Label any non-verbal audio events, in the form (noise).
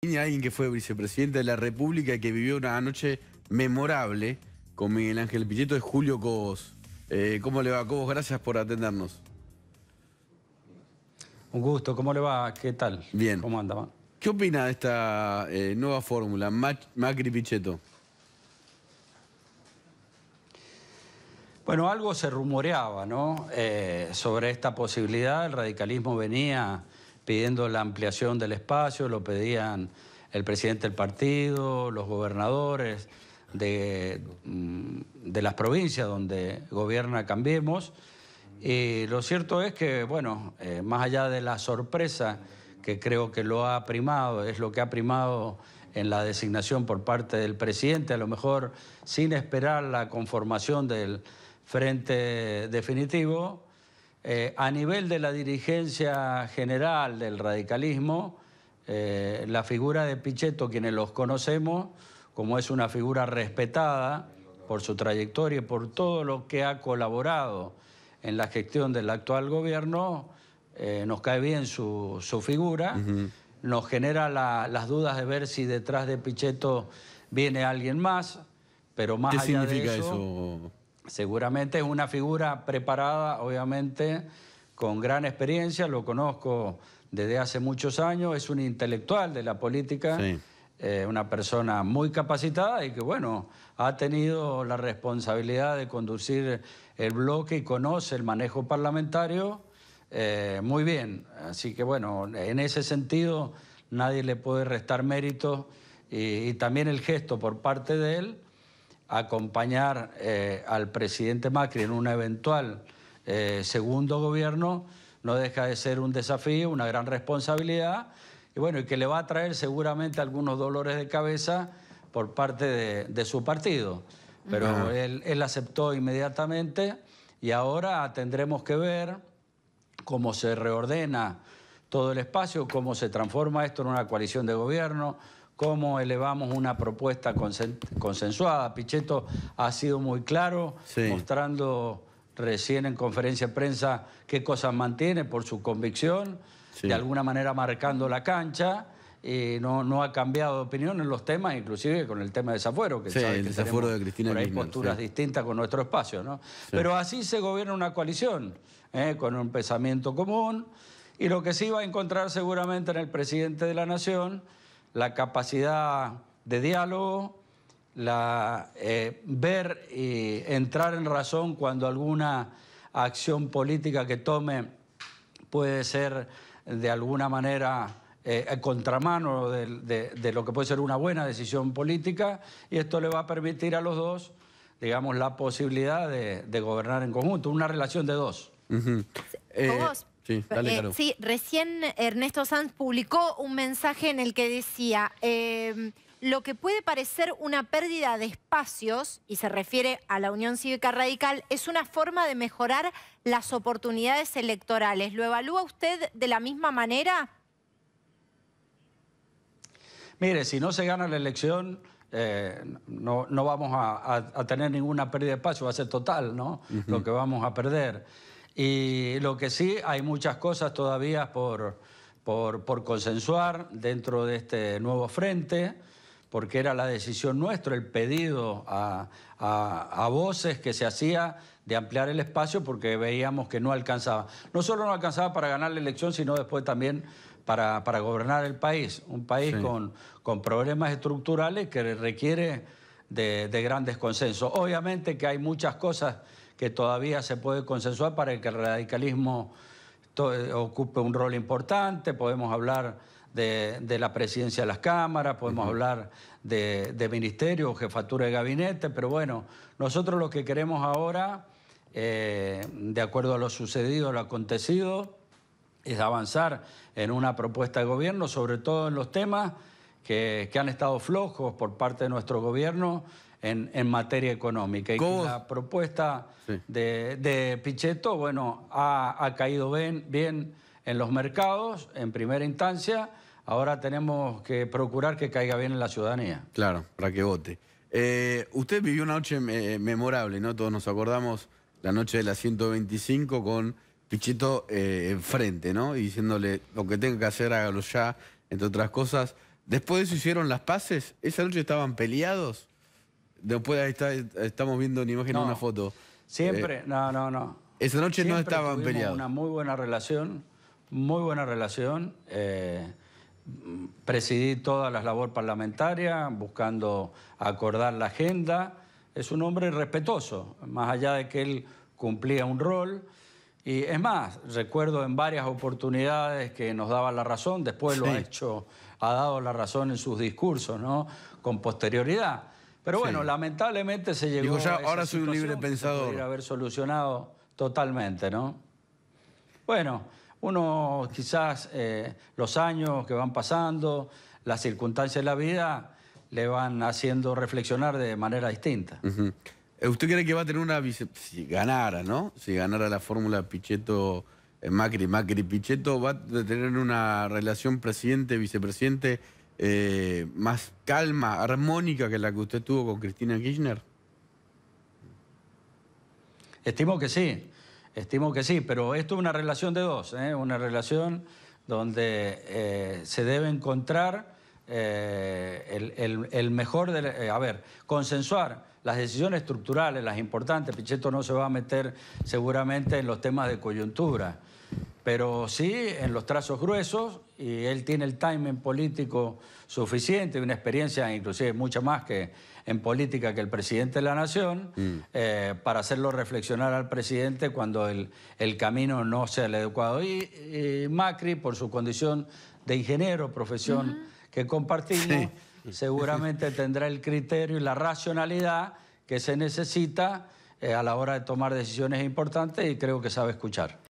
alguien que fue vicepresidente de la República y que vivió una noche memorable con Miguel Ángel Pichetto es Julio Cobos. Eh, ¿Cómo le va, Cobos? Gracias por atendernos. Un gusto, ¿cómo le va? ¿Qué tal? Bien. ¿Cómo anda? ¿Qué opina de esta eh, nueva fórmula, Macri-Pichetto? Bueno, algo se rumoreaba, ¿no? Eh, sobre esta posibilidad, el radicalismo venía pidiendo la ampliación del espacio, lo pedían el presidente del partido, los gobernadores de, mm, de las provincias donde gobierna Cambiemos. Y lo cierto es que, bueno, eh, más allá de la sorpresa que creo que lo ha primado, es lo que ha primado en la designación por parte del presidente, a lo mejor sin esperar la conformación del frente definitivo, eh, a nivel de la dirigencia general del radicalismo, eh, la figura de Pichetto, quienes los conocemos, como es una figura respetada por su trayectoria y por todo lo que ha colaborado en la gestión del actual gobierno, eh, nos cae bien su, figura, nos genera las dudas de ver si detrás de Pichetto viene alguien más, pero más ¿Qué allá significa de eso Seguramente es una figura preparada, obviamente, con gran experiencia, lo conozco desde hace muchos años, es un intelectual de la política, eh, una persona muy capacitada y que, bueno, ha tenido la responsabilidad de conducir el bloque y conoce el manejo parlamentario eh, muy bien. Así que, bueno, en ese sentido nadie le puede restar mérito y también el gesto por parte de él acompañar eh, al presidente Macri en un eventual eh, segundo gobierno no deja de ser un desafío, una gran responsabilidad y bueno, y que le va a traer seguramente algunos dolores de cabeza por parte de, su partido. Pero él, él aceptó inmediatamente y ahora tendremos que ver cómo se reordena todo el espacio, cómo se transforma esto en una coalición de gobierno, cómo elevamos una propuesta consensuada. Pichetto ha sido muy claro, mostrando recién en conferencia de prensa qué cosas mantiene por su convicción, de alguna manera marcando la cancha. Y no, no ha cambiado de opinión en los temas, inclusive con el tema de desafuero, que sabe el que desafuero de Cristina por ahí posturas distintas con nuestro espacio. ¿no? Pero así se gobierna una coalición, ¿eh? con un pensamiento común, y lo que sí va a encontrar seguramente en el presidente de la Nación la capacidad de diálogo, la, eh, ver y entrar en razón cuando alguna acción política que tome puede ser de alguna manera eh, contramano de, lo que puede ser una buena decisión política y esto le va a permitir a los dos, digamos, la posibilidad de, gobernar en conjunto, una relación de dos. Sí, dale, eh, recién Ernesto Sanz publicó un mensaje en el que decía... Em, lo que puede parecer una pérdida de espacios, y se refiere a la Unión Cívica Radical, es una forma de mejorar las oportunidades electorales. ¿Lo evalúa usted de la misma manera? Mire, si no se gana la elección, eh, no, vamos a, tener ninguna pérdida de espacio, va a ser total, ¿no? Lo que vamos a perder. Y lo que sí, hay muchas cosas todavía por, por, consensuar dentro de este nuevo frente, porque era la decisión nuestra, el pedido a, voces que se hacía de ampliar el espacio porque veíamos que no alcanzaba. No solo no alcanzaba para ganar la elección, sino después también para, para gobernar el país. Un país con, con, problemas estructurales que requiere de, de grandes consensos. Obviamente que hay muchas cosas que todavía se puede consensuar para que el radicalismo ocupe un rol importante, podemos hablar de, la presidencia de las cámaras, podemos hablar de, de, ministerio, jefatura de gabinete, pero bueno, nosotros lo que queremos ahora, eh, de acuerdo a lo sucedido, lo acontecido, es avanzar en una propuesta de gobierno, sobre todo en los temas que, que han estado flojos por parte de nuestro gobierno, en, materia económica. Y la propuesta de, Pichetto, bueno, ha, caído bien, bien en los mercados en primera instancia. Ahora tenemos que procurar que caiga bien en la ciudadanía. Claro, para que vote. Eh, usted vivió una noche eh, memorable, ¿no? Todos nos acordamos la noche de la 125 con Pichetto eh, enfrente, ¿no? Y diciéndole lo que tenga que hacer, hágalo ya, entre otras cosas. Después de eso hicieron las paces. Esa noche estaban peleados. Después ahí está- estamos viendo una imagen, No. una foto. Siempre, no, no, no. Esa noche no estaban peleados. Una muy buena relación, muy buena relación. eh, presidí toda la labor parlamentaria, buscando acordar la agenda. Es un hombre respetuoso, más allá de que él cumplía un rol. Y es más, recuerdo en varias oportunidades que nos daba la razón, después lo ha hecho, ha dado la razón en sus discursos, ¿no? Con posterioridad. Pero bueno, Sí. lamentablemente se llegó Digo, ya, a esa ahora soy un libre que pensador. podría haber solucionado totalmente, ¿no? Bueno, uno quizás eh, los años que van pasando, las circunstancias de la vida le van haciendo reflexionar de manera distinta. Eh, ¿Usted cree que va a tener una vice... Si ganara, ¿no? Si ganara la fórmula Pichetto, eh, Macri, Macri, Pichetto, ¿va a tener una relación presidente-vicepresidente eh, más calma, armónica que la que usted tuvo con Cristina Kirchner? Estimo que sí, estimo que sí, pero esto es una relación de dos, ¿eh? una relación donde eh, se debe encontrar el, el- mejor, de, a ver, consensuar las decisiones estructurales, las importantes. Pichetto no se va a meter seguramente en los temas de coyuntura, pero sí en los trazos gruesos y él tiene el timing político suficiente, una experiencia inclusive mucha más que en política que el presidente de la nación, eh, para hacerlo reflexionar al presidente cuando el, el camino no sea el adecuado. Y, y Macri, por su condición de ingeniero, profesión que compartimos, seguramente (laughs) tendrá el criterio y la racionalidad que se necesita eh, a la hora de tomar decisiones importantes y creo que sabe escuchar.